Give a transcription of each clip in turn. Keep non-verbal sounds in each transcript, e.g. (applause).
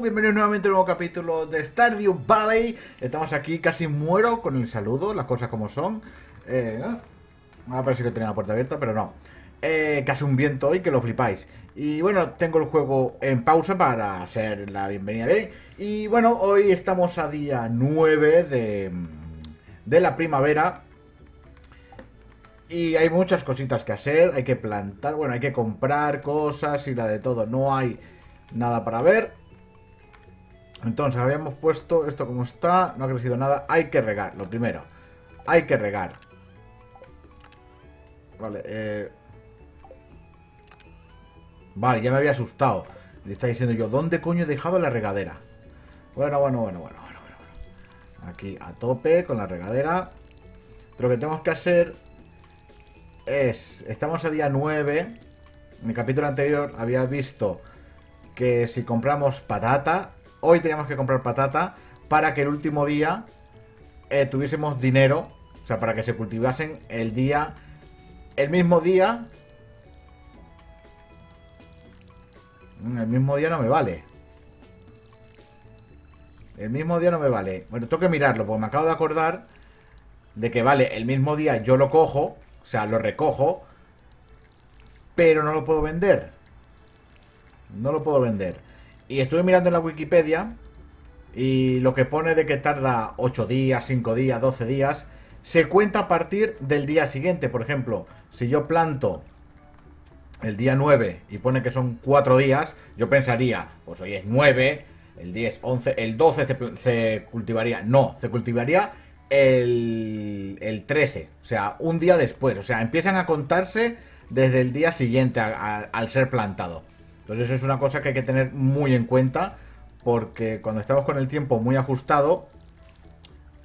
Bienvenidos nuevamente a un nuevo capítulo de Stardew Valley. Estamos aquí, casi muero con el saludo, las cosas como son. Eh, ah, parece que tenía la puerta abierta, pero no. Eh, casi un viento hoy que lo flipáis. Y bueno, tengo el juego en pausa para hacer la bienvenida de Y bueno, hoy estamos a día 9 de, de la primavera. Y hay muchas cositas que hacer, hay que plantar, bueno, hay que comprar cosas y la de todo. No hay nada para ver. Entonces, habíamos puesto esto como está, no ha crecido nada. Hay que regar, lo primero. Hay que regar. Vale, eh... Vale, ya me había asustado. Le está diciendo yo, ¿dónde coño he dejado la regadera? Bueno, bueno, bueno, bueno, bueno, bueno. Aquí a tope con la regadera. Pero lo que tenemos que hacer es... Estamos a día 9. En el capítulo anterior había visto que si compramos patata, hoy teníamos que comprar patata para que el último día eh, tuviésemos dinero, o sea, para que se cultivasen el día, el mismo día. Mm, el mismo día no me vale. El mismo día no me vale. Bueno, tengo que mirarlo, porque me acabo de acordar de que vale, el mismo día yo lo cojo, o sea, lo recojo, pero no lo puedo vender. No lo puedo vender. Y estuve mirando en la Wikipedia y lo que pone de que tarda 8 días, 5 días, 12 días, se cuenta a partir del día siguiente. Por ejemplo, si yo planto el día 9 y pone que son 4 días, yo pensaría, pues hoy es 9, el 10, 11, el 12 se, cultivaría. No, se cultivaría el, el 13, o sea, un día después. O sea, empiezan a contarse desde el día siguiente al ser plantado. Entonces eso es una cosa que hay que tener muy en cuenta porque cuando estamos con el tiempo muy ajustado,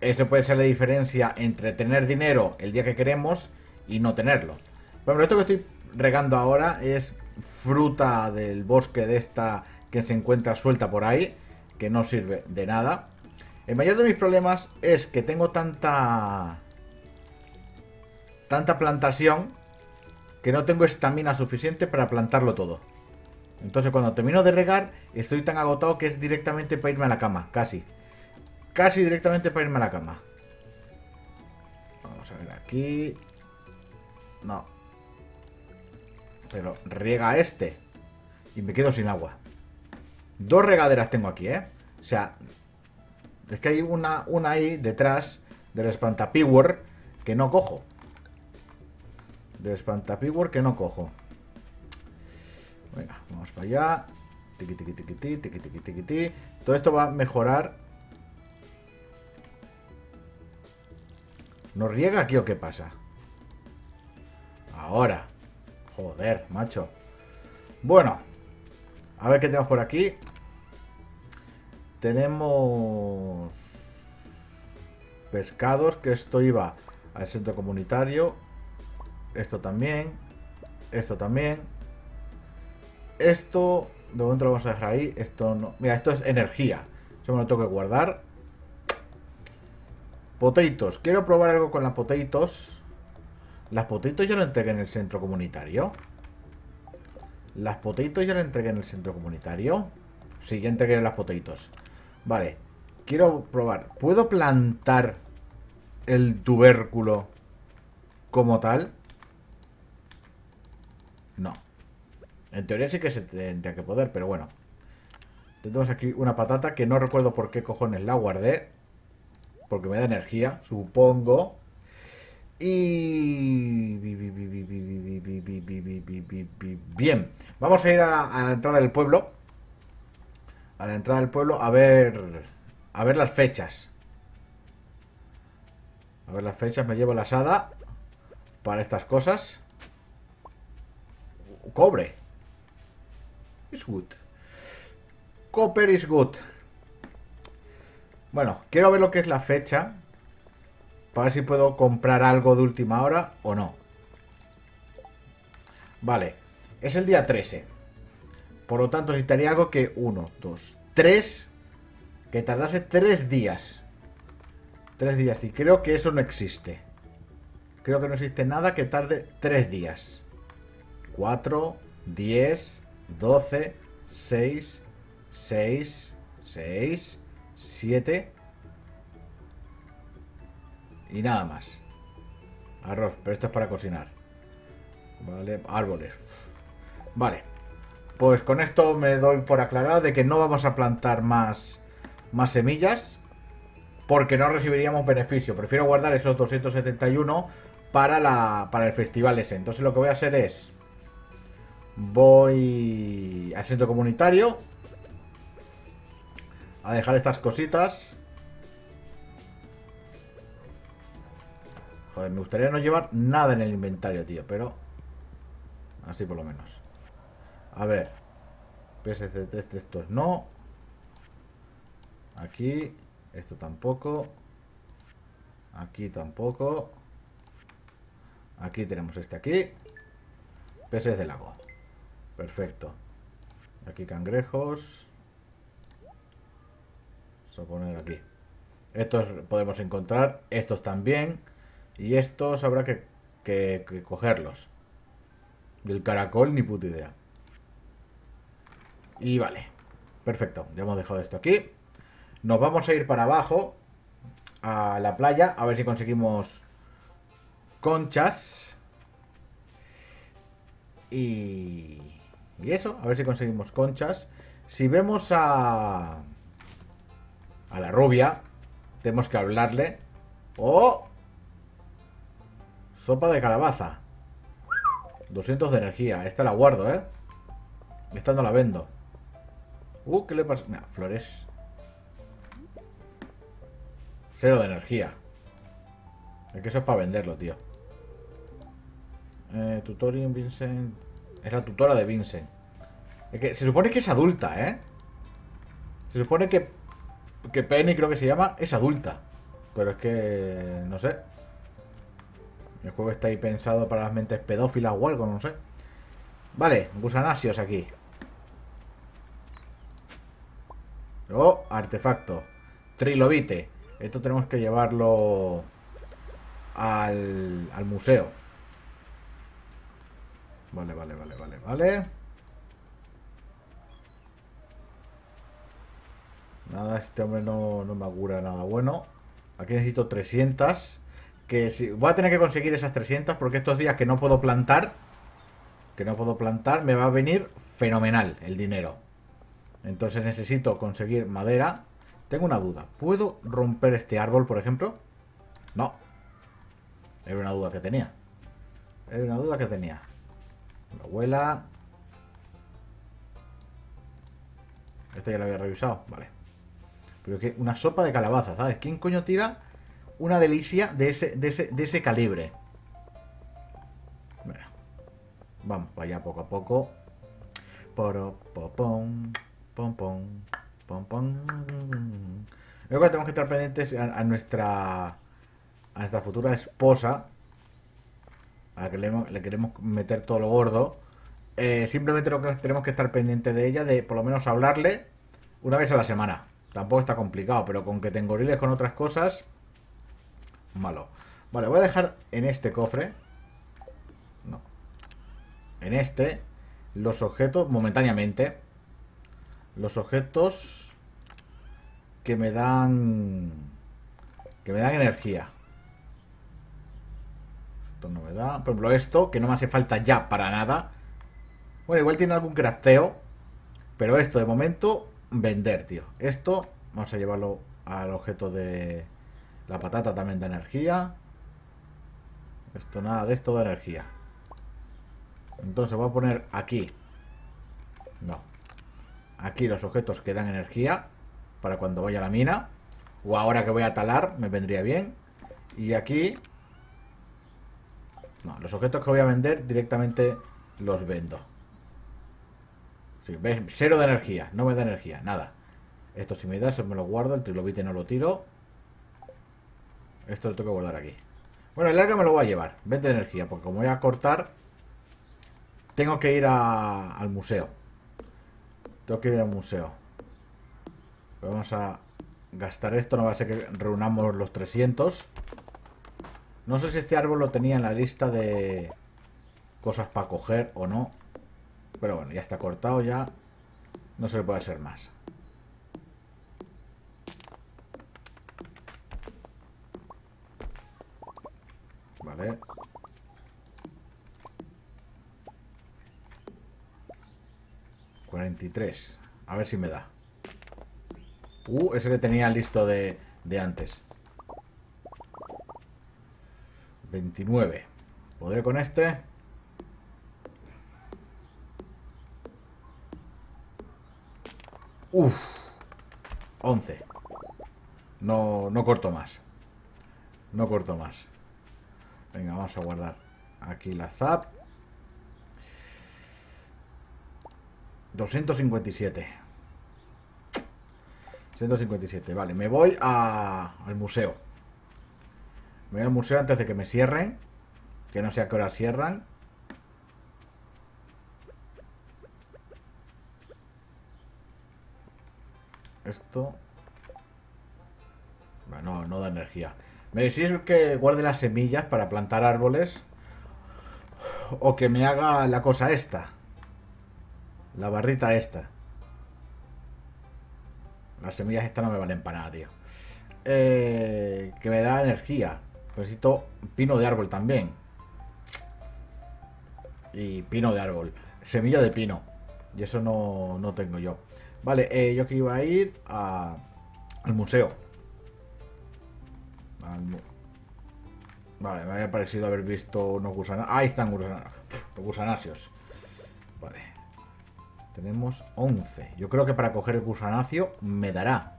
eso puede ser la diferencia entre tener dinero el día que queremos y no tenerlo. Bueno, esto que estoy regando ahora es fruta del bosque de esta que se encuentra suelta por ahí, que no sirve de nada. El mayor de mis problemas es que tengo tanta tanta plantación que no tengo estamina suficiente para plantarlo todo. Entonces cuando termino de regar, estoy tan agotado que es directamente para irme a la cama, casi. Casi directamente para irme a la cama. Vamos a ver aquí. No. Pero riega este. Y me quedo sin agua. Dos regaderas tengo aquí, ¿eh? O sea, es que hay una, una ahí detrás del espantapiwor que no cojo. Del espantapiwor que no cojo. Venga, vamos para allá. Tiki, tiki, tiki, tiki, tiki, tiki, tiki. Todo esto va a mejorar. ¿Nos riega aquí o qué pasa? Ahora. Joder, macho. Bueno. A ver qué tenemos por aquí. Tenemos... Pescados, que esto iba al centro comunitario. Esto también. Esto también. Esto, de momento lo vamos a dejar ahí. Esto no. Mira, esto es energía. Eso me lo tengo que guardar. Potatoes. Quiero probar algo con las potatoes. Las potatoes ya lo entregué en el centro comunitario. Las potatoes ya lo entregué en el centro comunitario. Sí, ya entregué las potatoes. Vale. Quiero probar. ¿Puedo plantar el tubérculo como tal? No. En teoría sí que se tendría que poder, pero bueno. Tenemos aquí una patata que no recuerdo por qué cojones la guardé. Porque me da energía, supongo. Y... Bien, vamos a ir a la, entrada del pueblo. A la entrada del pueblo a ver... A ver las fechas. A ver las fechas, me llevo la asada. Para estas cosas. Cobre. Is good. Copper is good. Bueno, quiero ver lo que es la fecha. Para ver si puedo comprar algo de última hora o no. Vale. Es el día 13. Por lo tanto, necesitaría algo que 1, 2, 3. Que tardase 3 días. 3 días. Y creo que eso no existe. Creo que no existe nada que tarde 3 días. 4, 10, 12, 6, 6, 6, 7 y nada más. Arroz, pero esto es para cocinar. Vale, árboles. Vale. Pues con esto me doy por aclarado de que no vamos a plantar más, más semillas porque no recibiríamos beneficio. Prefiero guardar esos 271 para, la, para el festival ese. Entonces lo que voy a hacer es... Voy al centro comunitario a dejar estas cositas. Joder, me gustaría no llevar nada en el inventario, tío, pero... Así por lo menos. A ver. PSC test, estos no. Aquí. Esto tampoco. Aquí tampoco. Aquí tenemos este aquí. De lago. Perfecto. Aquí cangrejos. Vamos a poner aquí. Estos podemos encontrar. Estos también. Y estos habrá que, que cogerlos. Del caracol ni puta idea. Y vale. Perfecto. Ya hemos dejado esto aquí. Nos vamos a ir para abajo. A la playa. A ver si conseguimos conchas. Y... Y eso. A ver si conseguimos conchas. Si vemos a... A la rubia. Tenemos que hablarle. ¡Oh! Sopa de calabaza. 200 de energía. Esta la guardo, ¿eh? Esta no la vendo. Uh, ¿qué le pasa? Flores. Cero de energía. Es que eso es para venderlo, tío. Eh, tutorial Vincent. Es la tutora de Vincent. Es que se supone que es adulta, ¿eh? Se supone que. Que Penny, creo que se llama, es adulta. Pero es que. No sé. El juego está ahí pensado para las mentes pedófilas o algo, no sé. Vale, gusanasios aquí. Oh, artefacto. Trilobite. Esto tenemos que llevarlo al, al museo. Vale, vale, vale, vale, vale. Nada, este hombre no, no me augura nada bueno. Aquí necesito 300. Que si, voy a tener que conseguir esas 300 porque estos días que no puedo plantar, que no puedo plantar, me va a venir fenomenal el dinero. Entonces necesito conseguir madera. Tengo una duda. ¿Puedo romper este árbol, por ejemplo? No. Era una duda que tenía. Era una duda que tenía. La abuela. Esta ya la había revisado. Vale. Pero que una sopa de calabaza, ¿sabes? ¿Quién coño tira una delicia de ese, de ese, de ese calibre? Bueno. Vamos, vaya poco a poco. Poro, popón. Pom, pom, pom, pom. Luego tenemos que estar pendientes a, nuestra a nuestra futura esposa, a la que le, queremos meter todo lo gordo. Eh, simplemente lo que tenemos que estar pendientes de ella, de por lo menos hablarle una vez a la semana. Tampoco está complicado, pero con que te engoriles con otras cosas, malo. Vale, voy a dejar en este cofre. No. En este. Los objetos momentáneamente los objetos que me dan que me dan energía esto no me da por ejemplo esto que no me hace falta ya para nada. Bueno igual tiene algún crafteo pero esto de momento vender tío. Esto vamos a llevarlo al objeto de la patata también da energía. Esto nada de esto da energía. Entonces voy a poner aquí. No. Aquí los objetos que dan energía para cuando vaya a la mina. O ahora que voy a talar, me vendría bien. Y aquí... No, los objetos que voy a vender directamente los vendo. Sí, ¿ves? Cero de energía, no me da energía, nada. Esto si me da, se me lo guardo, el trilobite no lo tiro. Esto lo tengo que guardar aquí. Bueno, el larga me lo voy a llevar, 20 de energía, porque como voy a cortar, tengo que ir al museo. Tengo que ir al museo. vamos a gastar esto. No va a ser que reunamos los 300. No sé si este árbol lo tenía en la lista de cosas para coger o no. Pero bueno, ya está cortado ya. No se le puede hacer más. Vale. ...43... A ver si me da... Uh, ese que tenía listo de, de antes... 29. ¿Podré con este? Uf. 11. No, no corto más. No corto más. Venga, vamos a guardar aquí la zap. 257. 157, vale. Me voy al museo. Me voy al museo antes de que me cierren. Que no sé a qué hora cierran. Esto... Bueno, no da energía. Me decís que guarde las semillas para plantar árboles. O que me haga la cosa esta. La barrita esta. Las semillas estas no me valen para nada, tío. Eh, que me da energía. Necesito pino de árbol también. Y pino de árbol. Semilla de pino. Y eso no, no tengo yo. Vale, eh, yo que iba a ir a, al museo. vale, me había parecido haber visto unos gusanos. Ahí están los gusanasios. Vale. Tenemos 11. Yo creo que para coger el gusanacio me dará.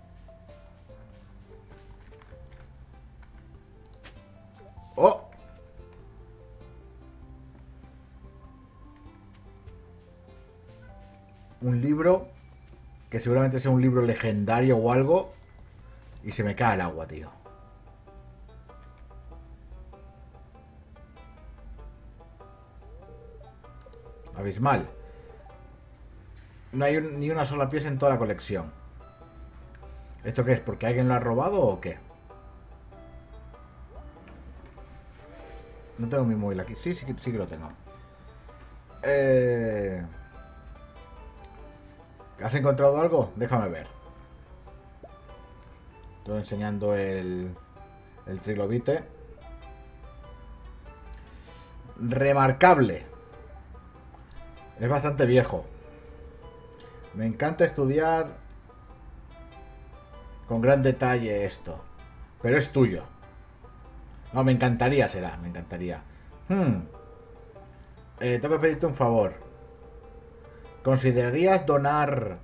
Un libro que seguramente sea un libro legendario o algo y se me cae el agua, tío. Abismal. No hay ni una sola pieza en toda la colección. ¿Esto qué es? ¿Porque alguien lo ha robado o qué? No tengo mi móvil aquí. Sí, sí, sí que lo tengo. Eh... ¿Has encontrado algo? Déjame ver. Estoy enseñando el, el trilobite. Remarcable. Es bastante viejo. Me encanta estudiar con gran detalle esto. Pero es tuyo. No, me encantaría será, me encantaría. Hmm. Eh, tengo que pedirte un favor. ¿Considerarías donar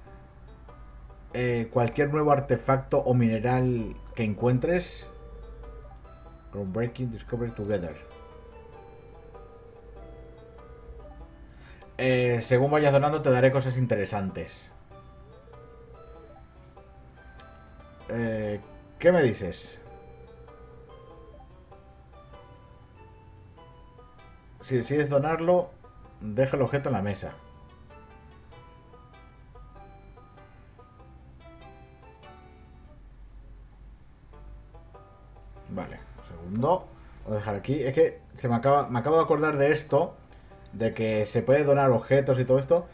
eh, cualquier nuevo artefacto o mineral que encuentres? Breaking Discovery Together. Eh, según vayas donando te daré cosas interesantes. Eh, ¿Qué me dices? Si decides donarlo, deja el objeto en la mesa. Segundo. Voy a dejar aquí. Es que se me acaba, me acabo de acordar de esto de que se puede donar objetos y todo esto.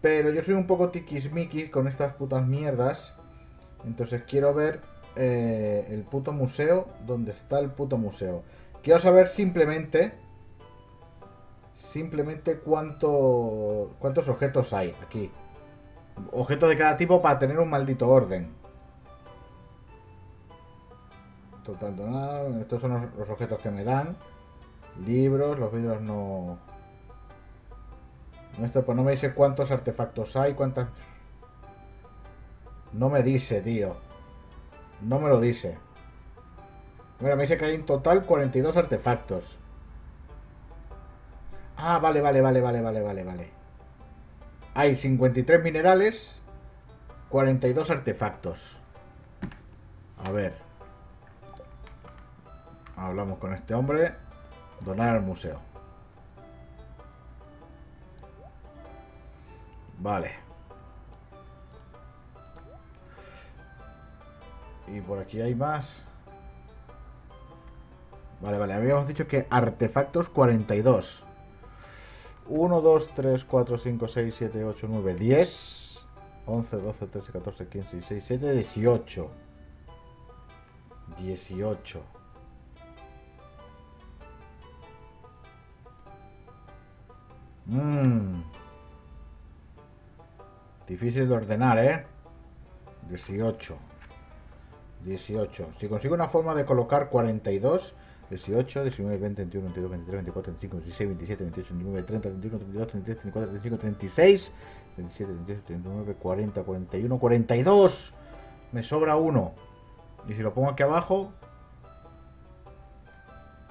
Pero yo soy un poco tiquismiquis con estas putas mierdas. Entonces quiero ver eh, el puto museo. ¿Dónde está el puto museo? Quiero saber simplemente... Simplemente cuánto, cuántos objetos hay aquí. Objetos de cada tipo para tener un maldito orden. Total donado. Estos son los objetos que me dan. Libros, los vidrios no... Esto pues no me dice cuántos artefactos hay, cuántas... No me dice, tío. No me lo dice. Mira, me dice que hay en total 42 artefactos. Ah, vale, vale, vale, vale, vale, vale, vale. Hay 53 minerales, 42 artefactos. A ver. Hablamos con este hombre. Donar al museo. Vale. Y por aquí hay más. Vale, vale. Habíamos dicho que artefactos 42. 1, 2, 3, 4, 5, 6, 7, 8, 9, 10. 11, 12, 13, 14, 15, 16, 17, 18. 18. Mmm. Difícil de ordenar, ¿eh? 18. 18. Si consigo una forma de colocar 42, 18, 19, 20, 21, 22, 23, 24, 25, 26, 27, 28, 29, 30, 31, 32, 33, 34, 35, 36, 27, 28, 39, 40, 41, 42. Me sobra uno. Y si lo pongo aquí abajo...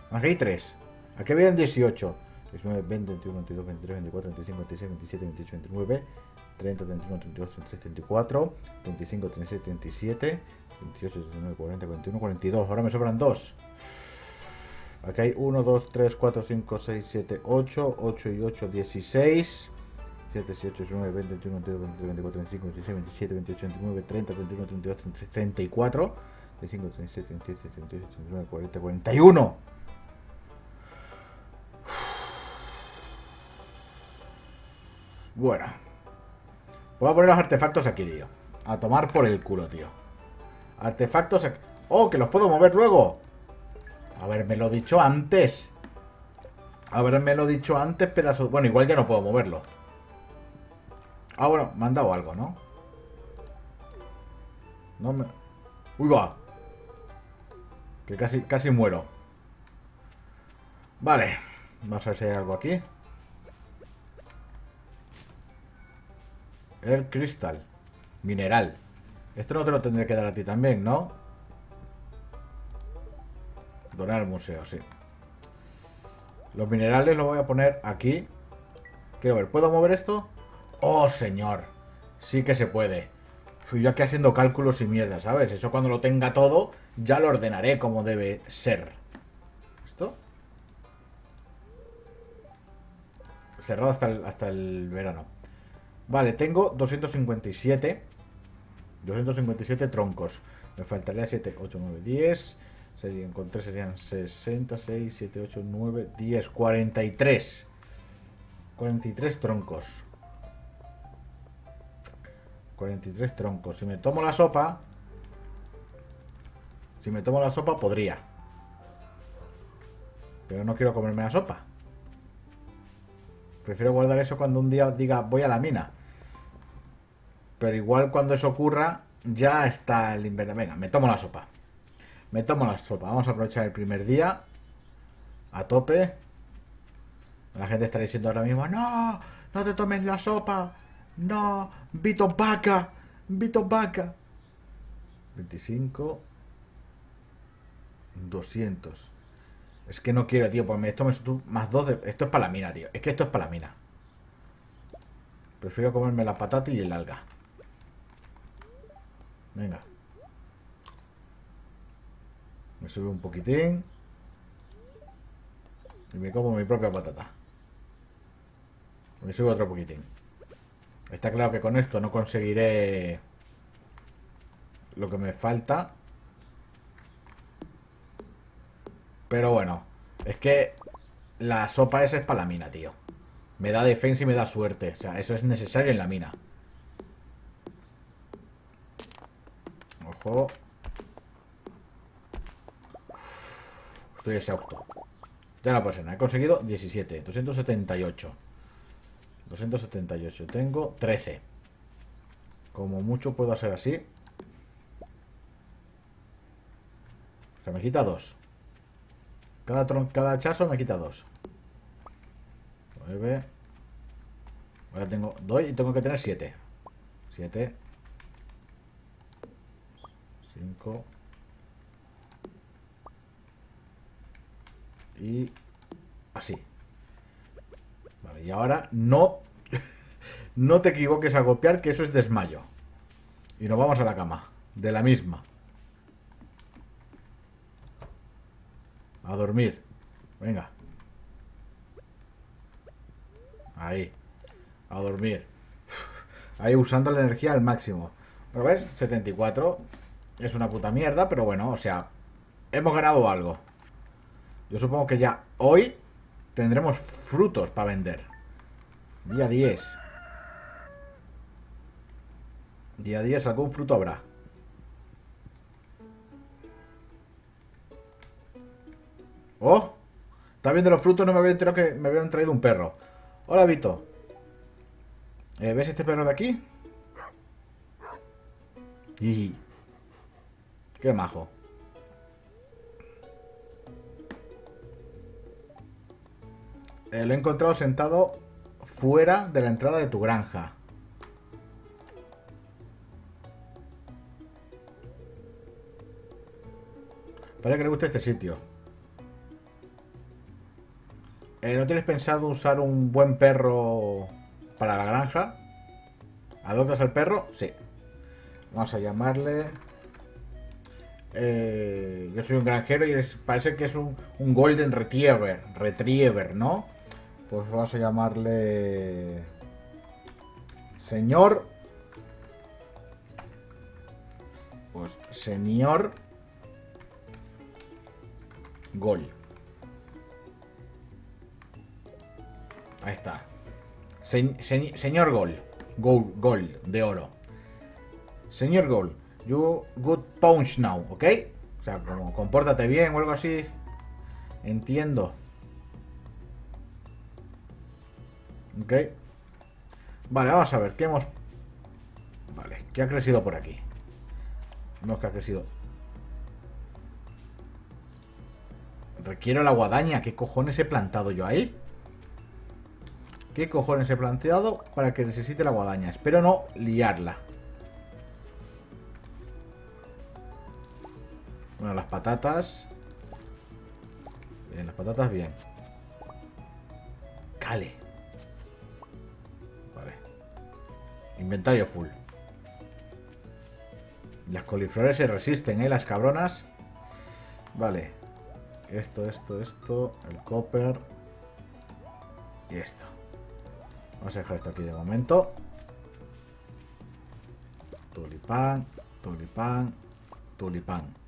Aquí hay 3. Aquí habían 18. 19, 20, 21, 22, 23, 24, 25, 26, 27, 28, 29, 30, 31, 32, 33, 34, 35, 36, 37, 28, 39, 40, 41, 42. Ahora me sobran 2. Aquí hay 1, 2, 3, 4, 5, 6, 7, 8, 8 y 8, 16. 7, 8, 19, 20, 21, 22, 23, 24, 25, 26, 27, 28, 29, 30, 31, 32, 33, 34, 35, 36, 37, 38, 39, 40, 41. Bueno. Voy a poner los artefactos aquí, tío. A tomar por el culo, tío. Artefactos aquí. ¡Oh, que los puedo mover luego! lo dicho antes. lo dicho antes, pedazo... Bueno, igual ya no puedo moverlo. Ah, bueno, me han dado algo, ¿no? No me... ¡Uy, va! Que casi, casi muero. Vale. Vamos a ver si hay algo aquí. Air Crystal. Mineral. Esto no te lo tendré que dar a ti también, ¿no? Donar al museo, sí. Los minerales los voy a poner aquí. Quiero ver, ¿puedo mover esto? ¡Oh, señor! Sí que se puede. Fui yo aquí haciendo cálculos y mierda, ¿sabes? Eso cuando lo tenga todo, ya lo ordenaré como debe ser. ¿Esto? Cerrado hasta el, hasta el verano. Vale, tengo 257. 257 troncos. Me faltaría 7, 8, 9, 10. Serían, con 3 serían 60, 6, 7, 8, 9, 10. 43. 43 troncos. 43 troncos. Si me tomo la sopa... Si me tomo la sopa, podría. Pero no quiero comerme la sopa. Prefiero guardar eso cuando un día diga voy a la mina. Pero igual cuando eso ocurra, ya está el invierno. Venga, me tomo la sopa. Me tomo la sopa. Vamos a aprovechar el primer día. A tope. La gente está diciendo ahora mismo, no, no te tomes la sopa. No, Vito Vaca. Vito Vaca. 25. 200. Es que no quiero, tío, porque me tomes tú más dos de... Esto es para la mina, tío. Es que esto es para la mina. Prefiero comerme la patata y el alga. Venga. Me sube un poquitín. Y me como mi propia patata. Me sube otro poquitín. Está claro que con esto no conseguiré lo que me falta. Pero bueno, es que la sopa esa es para la mina, tío. Me da defensa y me da suerte. O sea, eso es necesario en la mina. Estoy exhausto. Ya la persona. He conseguido 17. 278. 278. Tengo 13. Como mucho puedo hacer así. O sea, me quita 2. Cada, cada hachazo me quita 2. 9. Ahora tengo 2 y tengo que tener 7. 7. 5. Y así. Vale, y ahora no, no te equivoques a copiar que eso es desmayo. Y nos vamos a la cama. De la misma. A dormir. Venga. Ahí. A dormir. Ahí usando la energía al máximo. ¿Lo ves? 74. Es una puta mierda, pero bueno, o sea, hemos ganado algo. Yo supongo que ya hoy tendremos frutos para vender. Día 10. Día 10 algún fruto habrá. ¡Oh! Está viendo los frutos, no me habían enterado que me habían traído un perro. Hola, Vito. Eh, ¿Ves este perro de aquí? Y... Qué majo. Eh, lo he encontrado sentado fuera de la entrada de tu granja. Parece que le gusta este sitio. Eh, ¿No tienes pensado usar un buen perro para la granja? ¿Adoptas al perro? Sí. Vamos a llamarle... Eh, yo soy un granjero y parece que es un, Golden Retriever. Retriever, ¿no? Pues vamos a llamarle... Señor... Pues señor... Gol. Ahí está. señor Gol. Gol, gol de oro. Señor Gol, you good punch now, ¿ok? O sea, como compórtate bien o algo así. Entiendo. Ok. Vale, vamos a ver, ¿qué hemos... Vale, ¿qué ha crecido por aquí? No que ha crecido. Requiero la guadaña. ¿Qué cojones he plantado yo ahí? ¿Qué cojones he planteado para que necesite la guadaña? Espero no liarla. Bueno, las patatas. Bien, las patatas bien. Cale. Vale. Inventario full. Las coliflores se resisten, ¿eh? Las cabronas. Vale. Esto, esto, esto. El copper. Y esto. Vamos a dejar esto aquí de momento. Tulipán, tulipán, tulipán.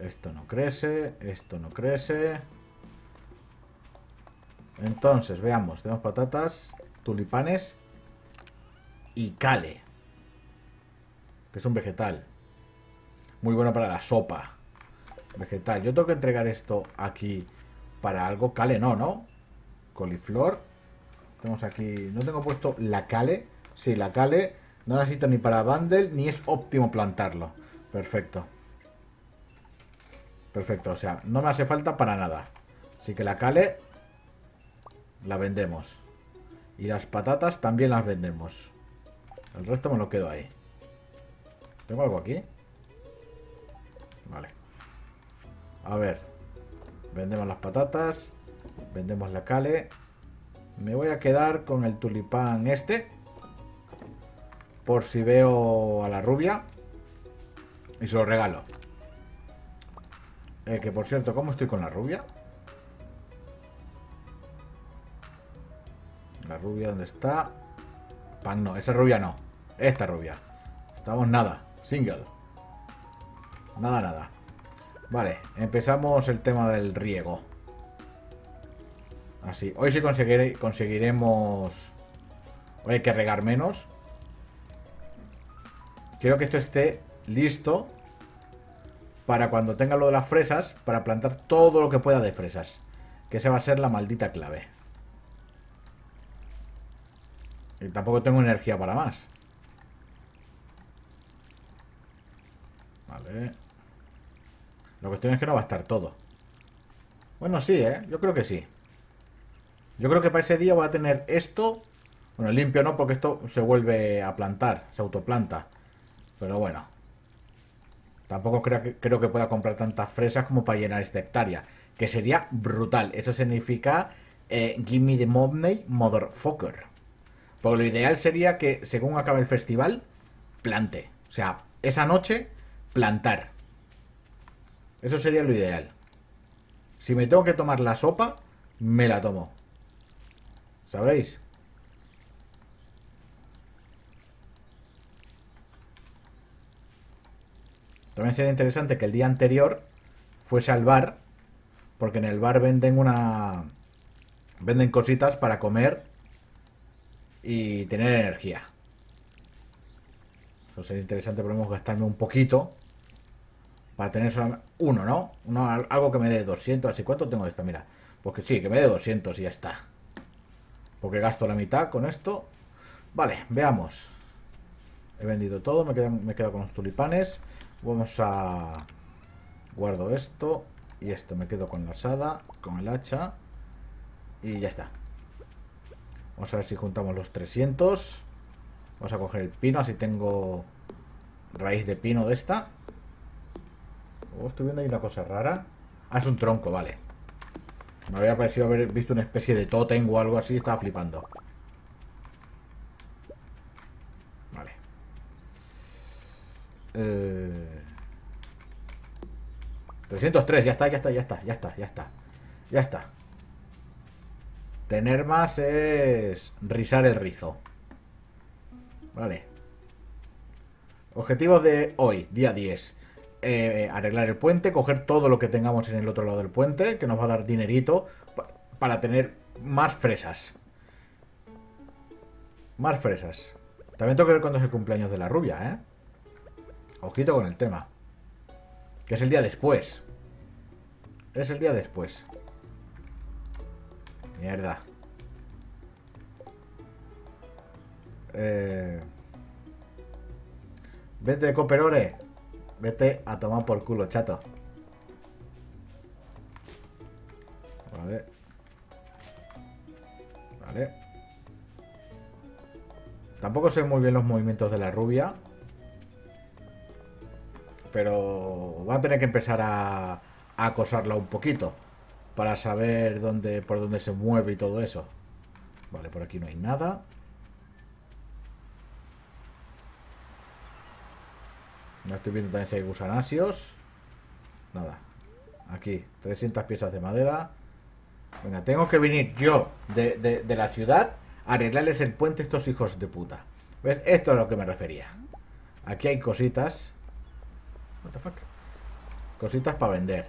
Esto no crece, esto no crece. Entonces, veamos, tenemos patatas, tulipanes y cale. Que es un vegetal. Muy bueno para la sopa. Vegetal. Yo tengo que entregar esto aquí para algo. Cale no, ¿no? Coliflor. Tenemos aquí... No tengo puesto la cale. Sí, la cale. No necesito ni para bundle, ni es óptimo plantarlo. Perfecto. Perfecto, o sea, no me hace falta para nada. Así que la cale la vendemos. Y las patatas también las vendemos. El resto me lo quedo ahí. ¿Tengo algo aquí? Vale. A ver. Vendemos las patatas. Vendemos la cale. Me voy a quedar con el tulipán este. Por si veo a la rubia. Y se lo regalo. Eh, que por cierto, ¿cómo estoy con la rubia? La rubia, ¿dónde está? Pan no, esa rubia no. Esta rubia. Estamos nada. Single. Nada, nada. Vale, empezamos el tema del riego. Así. Hoy sí conseguiremos... Hoy hay que regar menos. Quiero que esto esté listo para cuando tenga lo de las fresas, para plantar todo lo que pueda de fresas. Que esa va a ser la maldita clave. Y tampoco tengo energía para más. Vale. La cuestión es que no va a estar todo. Bueno, sí, ¿eh? Yo creo que sí. Yo creo que para ese día voy a tener esto. Bueno, limpio no, porque esto se vuelve a plantar, se autoplanta. Pero bueno. Tampoco creo que, creo que pueda comprar tantas fresas como para llenar esta hectárea. Que sería brutal. Eso significa eh, Give me the money, motherfucker. Porque lo ideal sería que, según acabe el festival, plante. O sea, esa noche, plantar. Eso sería lo ideal. Si me tengo que tomar la sopa, me la tomo. ¿Sabéis? También sería interesante que el día anterior fuese al bar, porque en el bar venden una... Venden cositas para comer y tener energía. Eso sería interesante, podemos gastarme un poquito para tener solo uno, ¿no? Uno, algo que me dé 200, así cuánto tengo de esta, mira. Pues que sí, que me dé 200 y ya está. Porque gasto la mitad con esto. Vale, veamos. He vendido todo, me quedo, me quedo con los tulipanes. Vamos a... Guardo esto y esto. Me quedo con la asada, con el hacha. Y ya está. Vamos a ver si juntamos los 300. Vamos a coger el pino, así tengo raíz de pino de esta. Oh, estoy viendo ahí una cosa rara. Ah, es un tronco, vale. Me había parecido haber visto una especie de tótem o algo así. Estaba flipando. Vale. Eh... 303, ya está, ya está, ya está, ya está, ya está. Ya está. Tener más es rizar el rizo. Vale. Objetivos de hoy, día 10. Eh, arreglar el puente, coger todo lo que tengamos en el otro lado del puente, que nos va a dar dinerito para tener más fresas. Más fresas. También tengo que ver cuándo es el cumpleaños de la rubia, ¿eh? Ojito con el tema. Que es el día después. Es el día después. Mierda. Eh... Vete de Coperore. Vete a tomar por culo, chato. Vale. Vale. Tampoco sé muy bien los movimientos de la rubia. Pero va a tener que empezar a, acosarla un poquito. Para saber dónde, por dónde se mueve y todo eso. Vale, por aquí no hay nada. No estoy viendo también si hay gusanasios. Nada. Aquí, 300 piezas de madera. Venga, tengo que venir yo de, la ciudad a arreglarles el puente a estos hijos de puta. ¿Ves? Esto es a lo que me refería. Aquí hay cositas. Cositas para vender.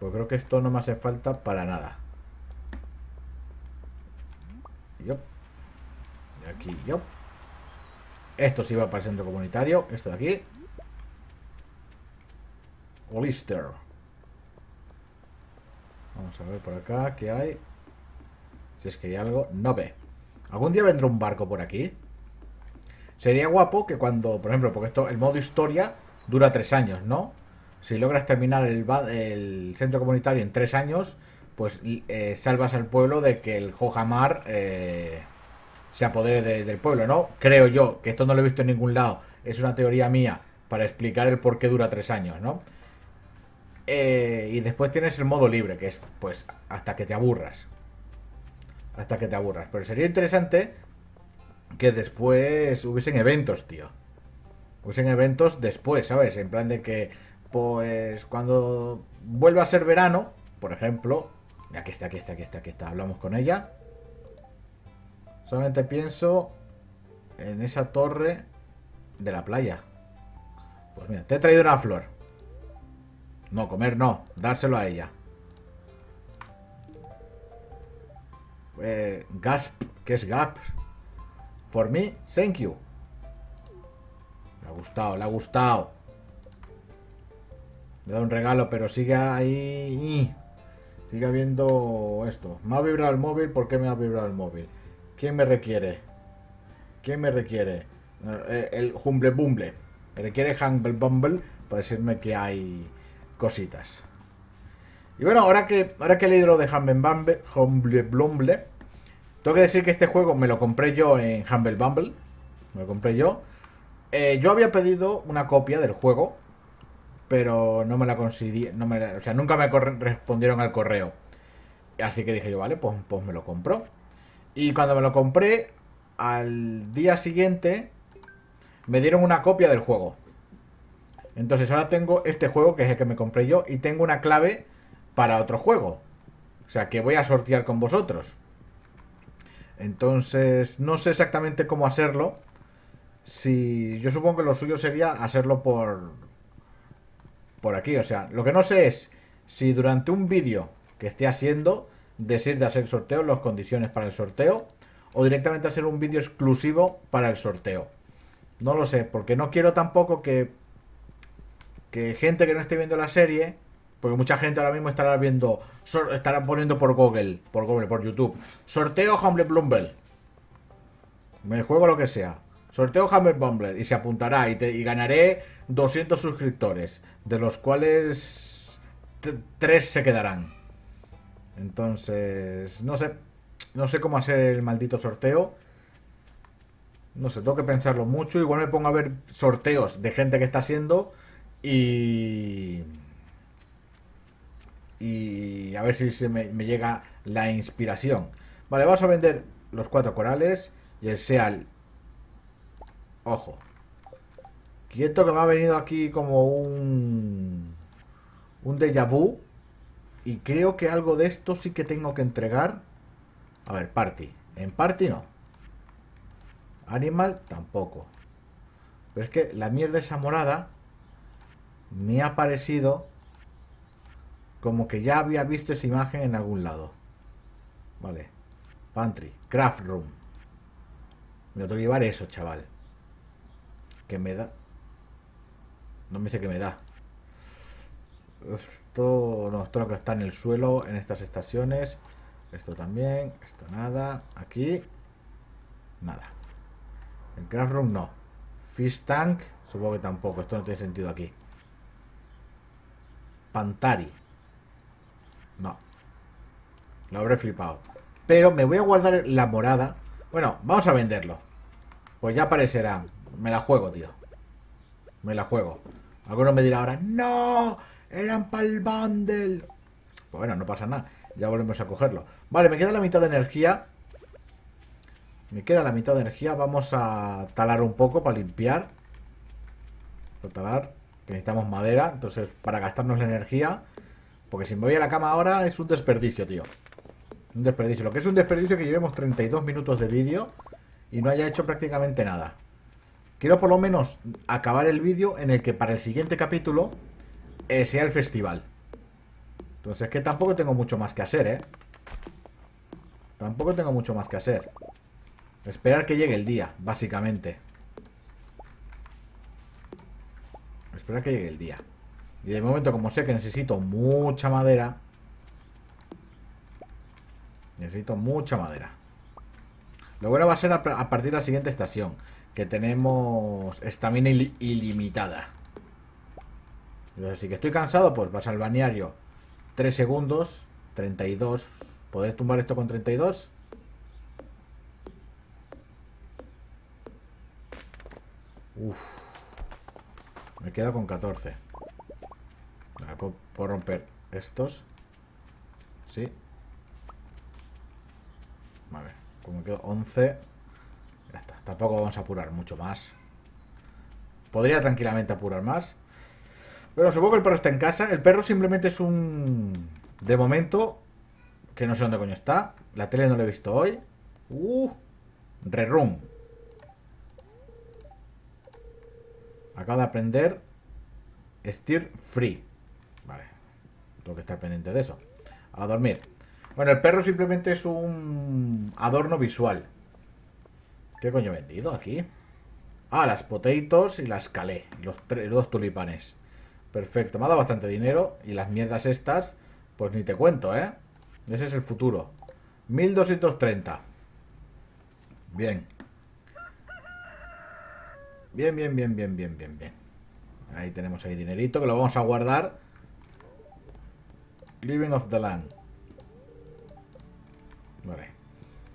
Pues creo que esto no me hace falta para nada. Yop. Y aquí, yop. Esto sí va para el centro comunitario. Esto de aquí. Olister. Vamos a ver por acá qué hay. Si es que hay algo. No ve. ¿Algún día vendrá un barco por aquí? Sería guapo que cuando, por ejemplo, porque esto, el modo historia dura tres años, ¿no? Si logras terminar el, centro comunitario en tres años, pues eh, salvas al pueblo de que el Hojamar eh, se apodere del pueblo, ¿no? Creo yo, que esto no lo he visto en ningún lado, es una teoría mía para explicar el por qué dura tres años, ¿no? Eh, y después tienes el modo libre, que es pues hasta que te aburras. Hasta que te aburras. Pero sería interesante que después hubiesen eventos, tío. Hubiesen eventos después, ¿sabes? En plan de que, pues, cuando vuelva a ser verano, por ejemplo, aquí está, aquí está, aquí está, aquí está, hablamos con ella. Solamente pienso en esa torre de la playa. Pues mira, te he traído una flor. No, comer no, dárselo a ella. Eh, gasp, ¿qué es gasp? For me, thank you. Gustado, le ha gustado. Le da un regalo, pero sigue ahí. Sigue viendo esto. Me ha vibrado el móvil, ¿por qué me ha vibrado el móvil? ¿Quién me requiere? ¿Quién me requiere? Eh, el Humble Bumble. Me requiere Humble Bumble para decirme que hay cositas. Y bueno, ahora que, ahora que he leído lo de Humble Bumble, Humble Bumble, tengo que decir que este juego me lo compré yo en Humble Bumble. Me lo compré yo. Eh, yo había pedido una copia del juego, pero no me la conseguí. No me o sea, nunca me respondieron al correo. Así que dije yo, vale, pues, pues me lo compro. Y cuando me lo compré, al día siguiente me dieron una copia del juego. Entonces ahora tengo este juego que es el que me compré yo y tengo una clave para otro juego. O sea que voy a sortear con vosotros. Entonces no sé exactamente cómo hacerlo. Si yo supongo que lo suyo sería hacerlo por por aquí, o sea, lo que no sé es si durante un vídeo que esté haciendo decir de hacer sorteo, las condiciones para el sorteo, o directamente hacer un vídeo exclusivo para el sorteo. No lo sé, porque no quiero tampoco que, que gente que no esté viendo la serie Porque mucha gente ahora mismo estará viendo, estará poniendo por Google, por Google, por YouTube, sorteo Humble Bumble. Me juego lo que sea. Sorteo Humble Bumble y se apuntará y, ganaré 200 suscriptores, de los cuales 3 se quedarán. Entonces, no sé, no sé cómo hacer el maldito sorteo. No sé, tengo que pensarlo mucho. Igual me pongo a ver sorteos de gente que está haciendo y y a ver si se me, llega la inspiración. Vale, vamos a vender los cuatro corales y el Seal. Ojo. Quieto que me ha venido aquí como un... Un déjà vu. Y creo que algo de esto sí que tengo que entregar. A ver, party. En party no. Animal tampoco. Pero es que la mierda esa morada me ha parecido como que ya había visto esa imagen en algún lado. Vale. Pantry. Craft room. Me tengo que llevar eso, chaval. Que me da. No me sé qué me da. Esto no, esto lo que está en el suelo en estas estaciones. Esto también. Esto nada. Aquí. Nada. En craft room no. Fish tank. Supongo que tampoco. Esto no tiene sentido aquí. Pantari. No. Lo habré flipado. Pero me voy a guardar la morada. Bueno, vamos a venderlo. Pues ya aparecerá. Me la juego, tío. Me la juego. Alguno me dirá ahora, ¡No! Eran para el bundle. Pues bueno, no pasa nada. Ya volvemos a cogerlo. Vale, me queda la mitad de energía. Me queda la mitad de energía. Vamos a talar un poco para limpiar. Para talar. Que necesitamos madera. Entonces, para gastarnos la energía. Porque si me voy a la cama ahora es un desperdicio, tío. Un desperdicio. Lo que es un desperdicio que llevemos 32 minutos de vídeo y no haya hecho prácticamente nada. Quiero por lo menos acabar el vídeo en el que para el siguiente capítulo eh, sea el festival. Entonces es que tampoco tengo mucho más que hacer, ¿eh? Tampoco tengo mucho más que hacer. Esperar que llegue el día, básicamente. Esperar que llegue el día. Y de momento, como sé que necesito mucha madera, necesito mucha madera. Lo bueno va a ser a, partir de la siguiente estación, que tenemos estamina ilimitada. Así que estoy cansado, pues vas al balneario 3 segundos, 32. ¿Podré tumbar esto con 32? Uf. Me quedo con 14. Puedo, romper estos. Sí. Vale, como quedo 11. Tampoco vamos a apurar mucho más. Podría tranquilamente apurar más. Pero supongo que el perro está en casa. El perro simplemente es un... De momento, que no sé dónde coño está. La tele no la he visto hoy. Uh, Rerum. Acabo de aprender Steer Free. Tengo que estar pendiente de eso. A dormir. Bueno, el perro simplemente es un adorno visual. ¿Qué coño he vendido aquí? Ah, las potatoes y las calé. Los, los dos tulipanes. Perfecto, me ha dado bastante dinero. Y las mierdas estas, pues ni te cuento, ¿eh? Ese es el futuro. 1230. Bien. Bien, bien, bien, bien, bien, bien, bien. Ahí tenemos ahí dinerito que lo vamos a guardar Living of the Land. Vale.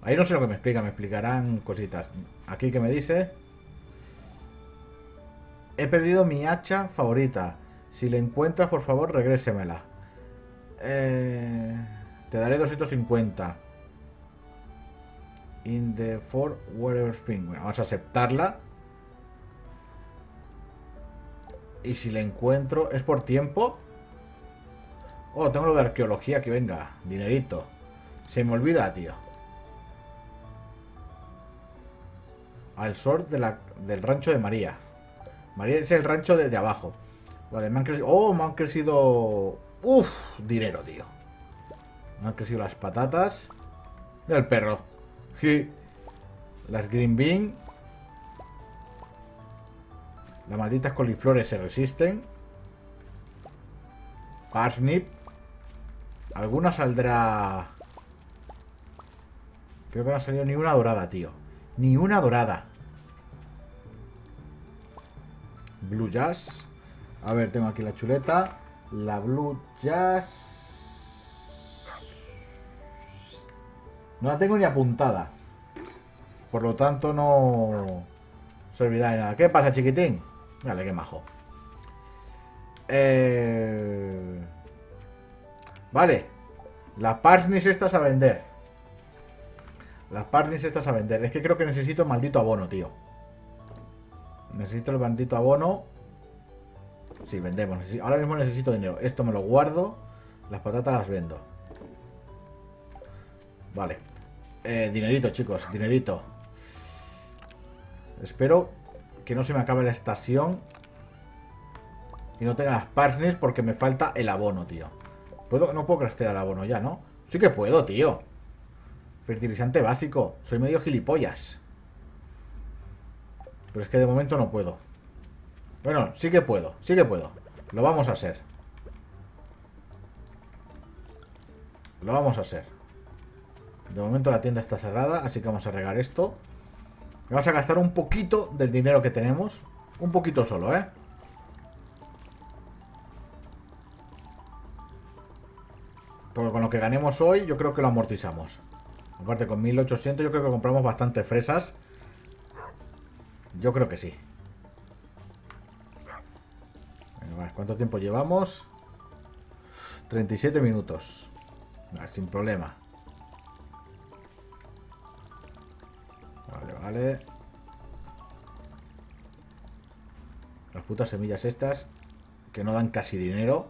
Ahí no sé lo que me explica, me explicarán cositas. Aquí que me dice... He perdido mi hacha favorita. Si la encuentras, por favor, regrésemela. Eh, te daré 250. In the for whatever thing. Vamos a aceptarla. Y si la encuentro, ¿es por tiempo? Oh, tengo lo de arqueología que venga. Dinerito. Se me olvida, tío. Al sur del rancho de María. María es el rancho de, abajo. Vale, me han crecido... Oh, me han crecido... Uf, dinero, tío. Me han crecido las patatas. Mira el perro. Las green bean. Las malditas coliflores se resisten. Parsnip. Alguna saldrá... Creo que no ha salido ni una dorada, tío. Ni una dorada. Blue Jazz. A ver, tengo aquí la chuleta. La Blue Jazz. No la tengo ni apuntada. Por lo tanto, no servirá de nada. ¿Qué pasa, chiquitín? Vale, qué majo. Eh... Vale. Las Parsnis estas a vender. Las Parsnis estas a vender. Es que creo que necesito maldito abono, tío. Necesito el maldito abono. Sí, vendemos. Ahora mismo necesito dinero. Esto me lo guardo. Las patatas las vendo. Vale. Eh, dinerito, chicos. Dinerito. Espero que no se me acabe la estación. Y no tenga las parsnips porque me falta el abono, tío. ¿Puedo? No puedo craftear el abono ya, ¿no? Sí que puedo, tío. Fertilizante básico. Soy medio gilipollas. Pero es que de momento no puedo. Bueno, sí que puedo, sí que puedo. Lo vamos a hacer. Lo vamos a hacer. De momento la tienda está cerrada, así que vamos a regar esto. Vamos a gastar un poquito del dinero que tenemos. Un poquito solo, ¿eh? Porque con lo que ganemos hoy, yo creo que lo amortizamos. Aparte, con 1800 yo creo que compramos bastantes fresas. Yo creo que sí. ¿Cuánto tiempo llevamos? 37 minutos. sin problema. Vale, vale. Las putas semillas estas que no dan casi dinero.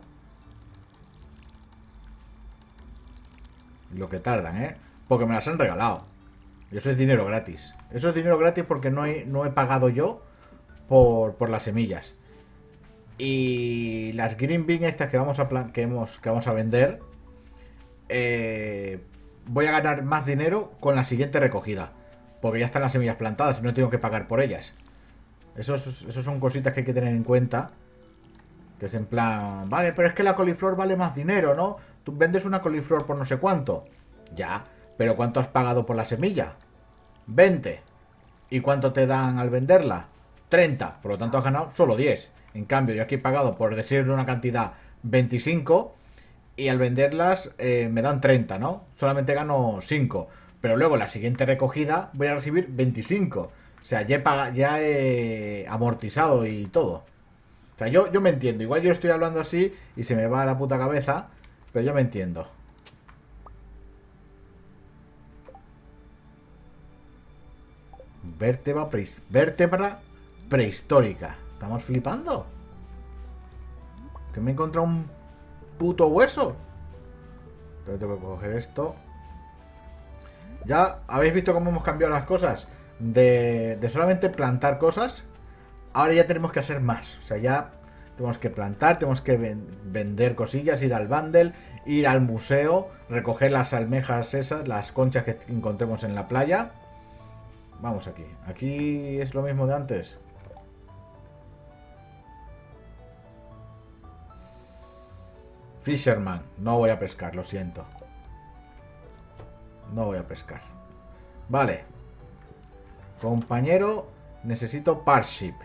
Lo que tardan, ¿eh? Porque me las han regalado. Y eso es dinero gratis. Eso es dinero gratis porque no he, no he pagado yo por, por las semillas. Y las green bean estas que vamos a, que que vamos a vender, eh, voy a ganar más dinero con la siguiente recogida. Porque ya están las semillas plantadas y no tengo que pagar por ellas. Esos, esos son cositas que hay que tener en cuenta. Que es en plan, vale, pero es que la coliflor vale más dinero, ¿no? Tú vendes una coliflor por no sé cuánto. Ya, pero ¿cuánto has pagado por la semilla? 20. ¿Y cuánto te dan al venderla? 30. Por lo tanto has ganado solo 10. En cambio, yo aquí he pagado, por decir una cantidad, 25. Y al venderlas eh, me dan 30, ¿no? Solamente gano 5. Pero luego la siguiente recogida voy a recibir 25. O sea, ya he, ya he amortizado y todo. O sea, yo, yo me entiendo. Igual yo estoy hablando así y se me va a la puta cabeza. Pero yo me entiendo. Vértebra, prehistórica. ¿Estamos flipando? Que me he encontrado un puto hueso. Pero tengo que coger esto. Ya habéis visto cómo hemos cambiado las cosas. De, de solamente plantar cosas. Ahora ya tenemos que hacer más. O sea, ya tenemos que plantar, tenemos que vender cosillas, ir al bundle, ir al museo, recoger las almejas esas, las conchas que encontremos en la playa. Vamos aquí. Aquí es lo mismo de antes. Fisherman. No voy a pescar, lo siento. No voy a pescar. Vale. Compañero, necesito parship.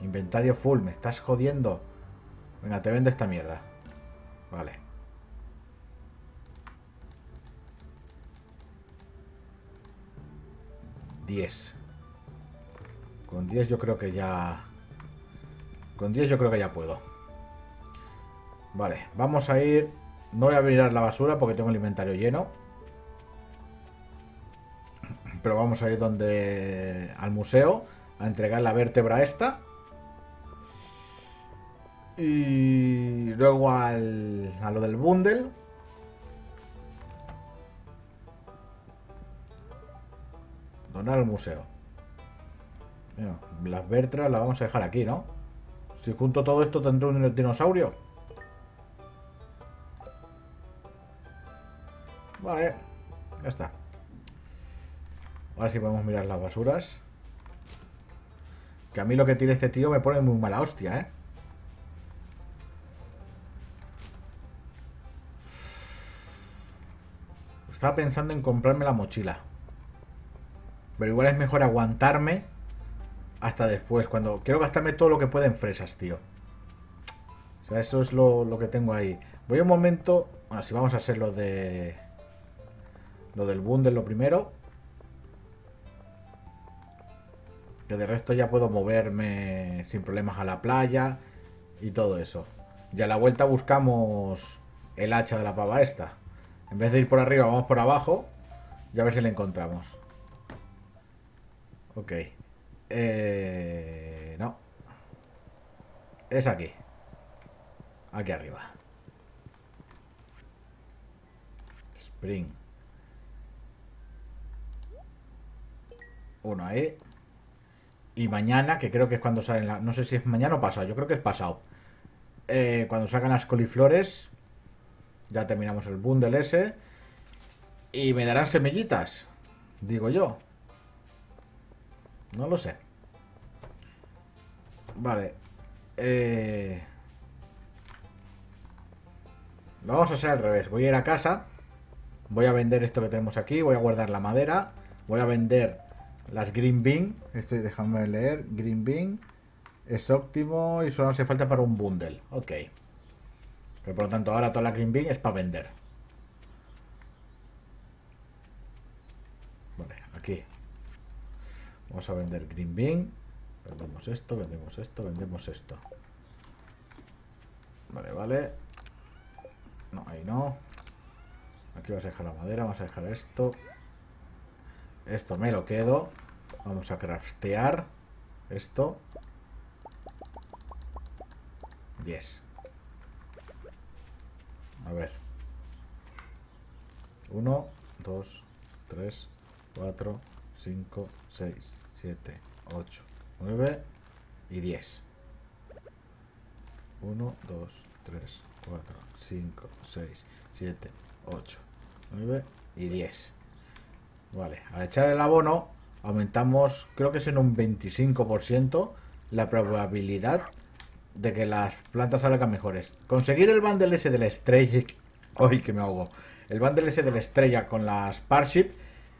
Inventario full, me estás jodiendo. Venga, te vendo esta mierda. Vale. 10. Con 10 yo creo que ya... Con 10 yo creo que ya puedo. Vale, vamos a ir... No voy a mirar la basura porque tengo el inventario lleno. Pero vamos a ir donde... Al museo. A entregar la vértebra esta. Y luego al, a lo del bundle. Al museo. Las Bertras las vamos a dejar aquí, ¿no? Si junto todo esto tendré un dinosaurio. Vale, ya está. Ahora sí podemos mirar las basuras. Que a mí lo que tiene este tío me pone muy mala hostia, ¿eh? Estaba pensando en comprarme la mochila. Pero igual es mejor aguantarme hasta después. Cuando quiero gastarme todo lo que pueda en fresas, tío. O sea, eso es lo, que tengo ahí. Voy un momento... Bueno, si vamos a hacer lo de... Lo del bundle lo primero. Que de resto ya puedo moverme sin problemas a la playa y todo eso. Y a la vuelta buscamos el hacha de la pava esta. En vez de ir por arriba, vamos por abajo. Y a ver si le encontramos. Ok. Eh, no. Es aquí. Aquí arriba. Spring. Uno ahí. Y mañana, que creo que es cuando salen la... No sé si es mañana o pasado. Yo creo que es pasado. Eh, cuando salgan las coliflores. Ya terminamos el bundle ese. Y me darán semillitas. Digo yo. No lo sé. Vale. Eh... Vamos a hacer al revés. Voy a ir a casa. Voy a vender esto que tenemos aquí. Voy a guardar la madera. Voy a vender las Green Bean. Estoy dejando leer. Green Bean. Es óptimo y solo hace falta para un bundle. Ok. Pero por lo tanto ahora toda la Green Bean es para vender. Vale, aquí. Vamos a vender Green Bean. Vendemos esto, vendemos esto, vendemos esto. Vale, vale. No, ahí no. Aquí vas a dejar la madera, vamos a dejar esto. Esto me lo quedo. Vamos a craftear esto. 10. A ver. 1, 2, 3, 4, 5, 6, 7, 8, 9 y 10. 1, 2, 3, 4, 5, 6, 7, 8, 9 y 10. Vale, al echar el abono aumentamos, creo que es en un 25% la probabilidad de que las plantas salgan mejores. Conseguir el bundle ese de la estrella... (laughs) ¡Ay, que me ahogo! El bundle ese de la estrella con las Parship,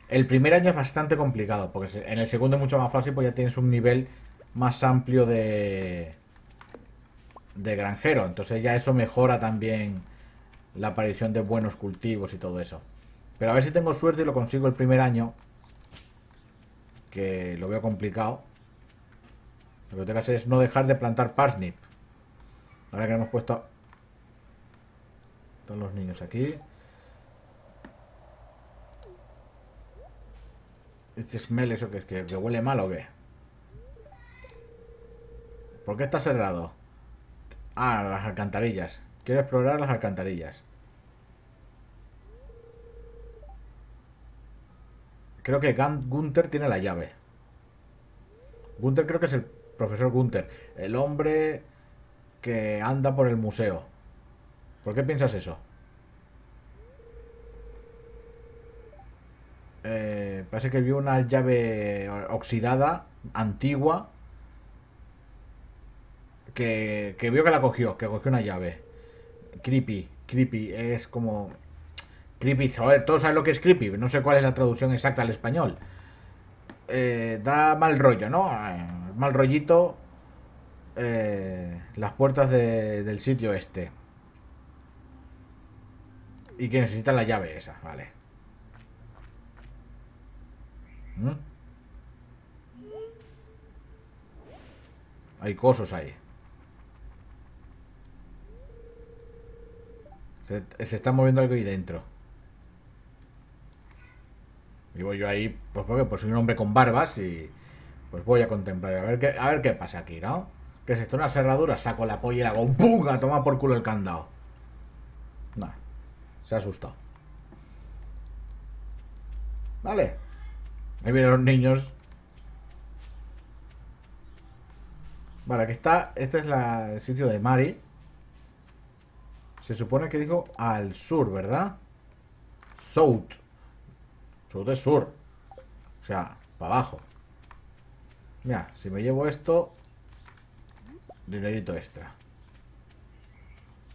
el primer año es bastante complicado, porque en el segundo es mucho más fácil, porque ya tienes un nivel más amplio de... de granjero. Entonces ya eso mejora también la aparición de buenos cultivos y todo eso. Pero a ver si tengo suerte y lo consigo el primer año. Que lo veo complicado. Lo que tengo que hacer es no dejar de plantar parsnip. Ahora que hemos puesto... Están los niños aquí. Este smell, eso que, que, que huele mal o qué. ¿Por qué está cerrado? Ah, las alcantarillas. Quiero explorar las alcantarillas. Creo que Gunther tiene la llave. Gunther creo que es el profesor Gunther. El hombre que anda por el museo. ¿Por qué piensas eso? Eh, parece que vio una llave oxidada, antigua, que, que vio que la cogió, que cogió una llave. Creepy, creepy, es como Creepy, joder, todos saben lo que es creepy, no sé cuál es la traducción exacta al español. Eh, da mal rollo, ¿no? Eh, mal rollito eh, las puertas del sitio este. Y que necesitan la llave esa, vale. ¿Mm? Hay cosas ahí. Se, se está moviendo algo ahí dentro. Y voy yo ahí, pues porque pues soy un hombre con barbas y pues voy a contemplar, a ver qué, a ver qué pasa aquí, ¿no? Que es esto? Una cerradura, saco la polla y la hago ¡pum! a tomar por culo el candado. Nah, se ha asustado. Vale. Ahí vienen los niños. Vale, aquí está. Este es la, el sitio de Mari. Se supone que dijo al sur, ¿verdad? South. Sur de sur. O sea, para abajo. Mira, si me llevo esto, dinerito extra.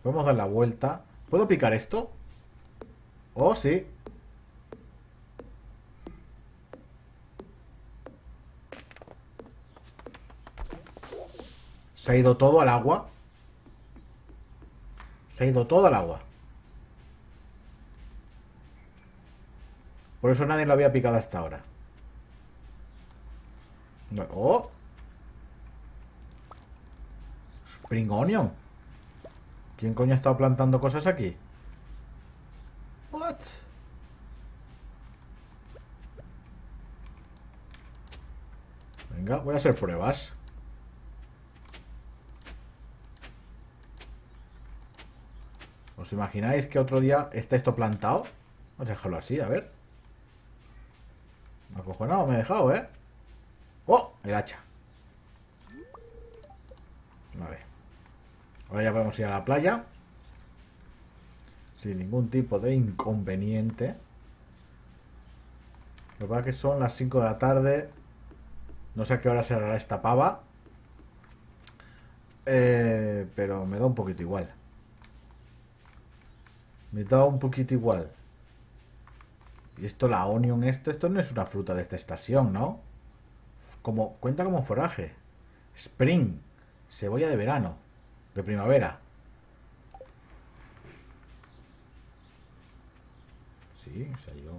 Podemos dar la vuelta. ¿Puedo picar esto? Oh, sí. Se ha ido todo al agua. Se ha ido todo al agua. Por eso nadie lo había picado hasta ahora. ¡Oh! Spring Onion. ¿Quién coño ha estado plantando cosas aquí? What? Venga, voy a hacer pruebas. ¿Os imagináis que otro día está esto plantado? Vamos a dejarlo así, a ver. Me acojonado, me he dejado, ¿eh? ¡Oh! El hacha. Vale. Ahora ya podemos ir a la playa. Sin ningún tipo de inconveniente. Lo que pasa es que son las 5 de la tarde. No sé a qué hora cerrará esta pava. Eh, pero me da un poquito igual. Me da un poquito igual. Y esto, la onion, esto, esto no es una fruta de esta estación, ¿no? Como, cuenta como foraje. Spring. Cebolla de verano. De primavera. Sí, o sea, yo...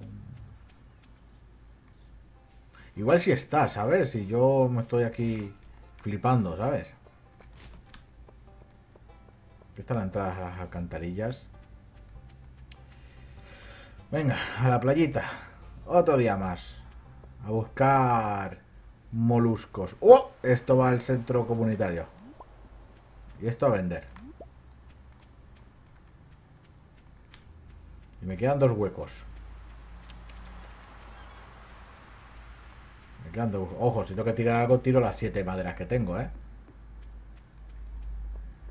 Igual si está, ¿sabes? Si yo me estoy aquí flipando, ¿sabes? Esta es la entrada a las alcantarillas. Venga, a la playita. Otro día más. A buscar moluscos. ¡Oh! Esto va al centro comunitario. Y esto a vender. Y me quedan dos huecos. Me quedan dos... Ojo, si tengo que tirar algo, tiro las siete maderas que tengo, ¿eh?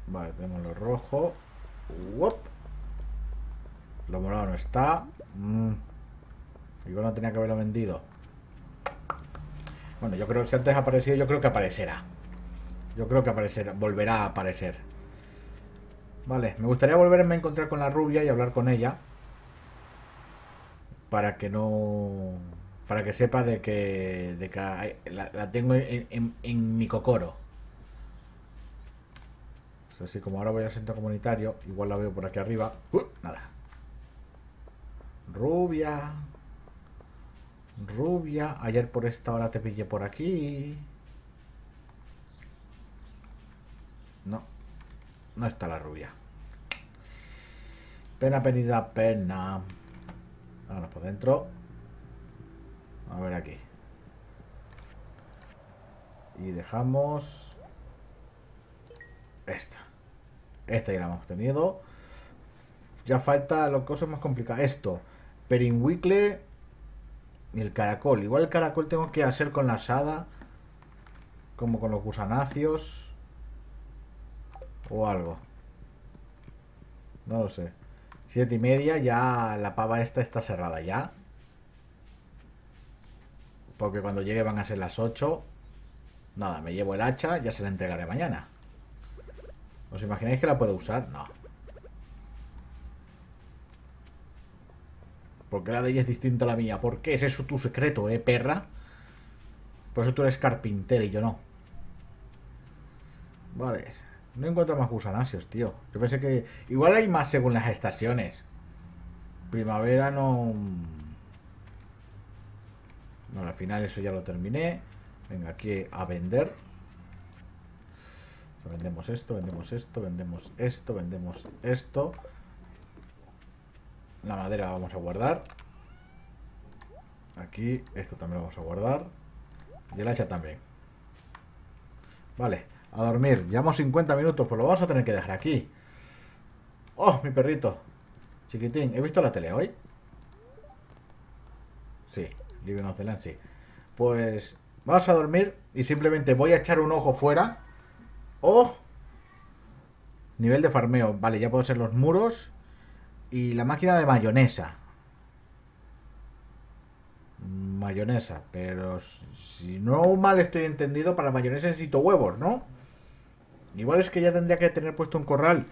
Vale, tenemos lo rojo. Lo morado no está. Mm. Igual no tenía que haberlo vendido. Bueno, yo creo que si antes apareció, yo creo que aparecerá. Yo creo que aparecerá, volverá a aparecer. Vale, me gustaría volverme a encontrar con la rubia y hablar con ella. Para que no... Para que sepa de que, de que la, tengo en, mi cocoro. así como ahora voy al centro comunitario, igual la veo por aquí arriba. Uh, nada. Rubia. Rubia. Ayer por esta hora te pillé por aquí. No. No está la rubia. Pena, penida, pena. Vámonos por dentro. A ver aquí. Y dejamos... Esta. Esta ya la hemos tenido. Ya falta lo es más complicado. Esto. Peringüicle y el caracol. Igual el caracol tengo que hacer con la asada, como con los gusanacios o algo. No lo sé. Siete y media, ya la pava esta está cerrada ya. Porque cuando llegue van a ser las 8. Nada, me llevo el hacha, ya se la entregaré mañana. ¿Os imagináis que la puedo usar? No. Porque la de ella es distinta a la mía. ¿Por qué? ¿Es eso tu secreto, eh, perra? Por eso tú eres carpintero y yo no. Vale. No encuentro más gusanasios, tío. Yo pensé que... Igual hay más según las estaciones. Primavera no... No, al final eso ya lo terminé. Venga, aquí a vender. Vendemos esto, vendemos esto, vendemos esto, vendemos esto. La madera vamos a guardar. Aquí, esto también lo vamos a guardar. Y el hacha también. Vale, a dormir. Llevamos 50 minutos, pues lo vamos a tener que dejar aquí. ¡Oh, mi perrito! Chiquitín, ¿he visto la tele hoy? Sí, Living Land, sí. Pues vamos a dormir y simplemente voy a echar un ojo fuera. ¡Oh! Nivel de farmeo. Vale, ya puedo ser los muros y la máquina de mayonesa. Mayonesa, pero si no mal estoy entendido, para mayonesa necesito huevos, ¿no? Igual es que ya tendría que tener puesto un corral.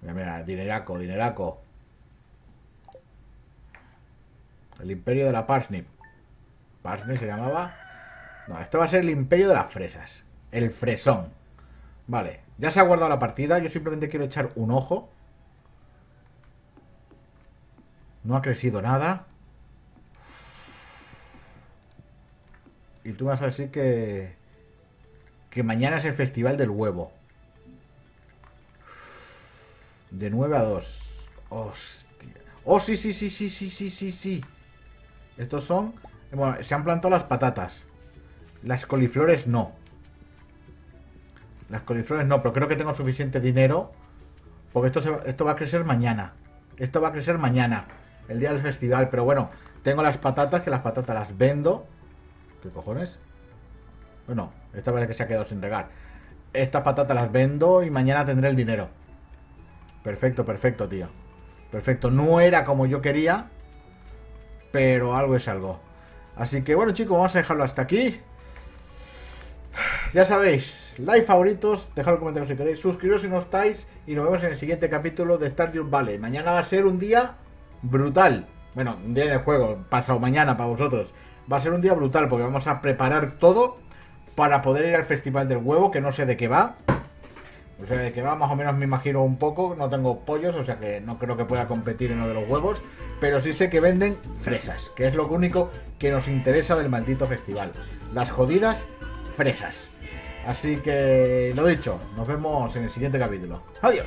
Mira, mira, dineraco, dineraco. El imperio de la parsnip. ¿Parsnip se llamaba? No, esto va a ser el imperio de las fresas. El fresón. Vale, ya se ha guardado la partida. Yo simplemente quiero echar un ojo. No ha crecido nada. Y tú vas a decir que... Que mañana es el festival del huevo. De 9 a 2. Hostia. Oh, sí, sí, sí, sí, sí, sí, sí, sí. Estos son... Bueno, se han plantado las patatas. Las coliflores no. Las coliflores no, pero creo que tengo suficiente dinero. Porque esto, esto va a crecer mañana. Esto va a crecer mañana. El día del festival. Pero bueno, tengo las patatas, que las patatas las vendo. ¿Qué cojones? Bueno, esta vez que se ha quedado sin regar. Estas patatas las vendo y mañana tendré el dinero. Perfecto, perfecto, tío. Perfecto. No era como yo quería. Pero algo es algo. Así que bueno, chicos, vamos a dejarlo hasta aquí. Ya sabéis, like, favoritos, dejad un comentario si queréis, suscribiros si no estáis y nos vemos en el siguiente capítulo de Stardew Valley. Mañana va a ser un día brutal. Bueno, un día en el juego, pasado mañana para vosotros. Va a ser un día brutal porque vamos a preparar todo para poder ir al Festival del Huevo, que no sé de qué va. No sé de qué va, más o menos me imagino un poco. No tengo pollos, o sea que no creo que pueda competir en uno de los huevos. Pero sí sé que venden fresas, que es lo único que nos interesa del maldito festival. Las jodidas fresas. Así que, lo dicho, nos vemos en el siguiente capítulo. Adiós.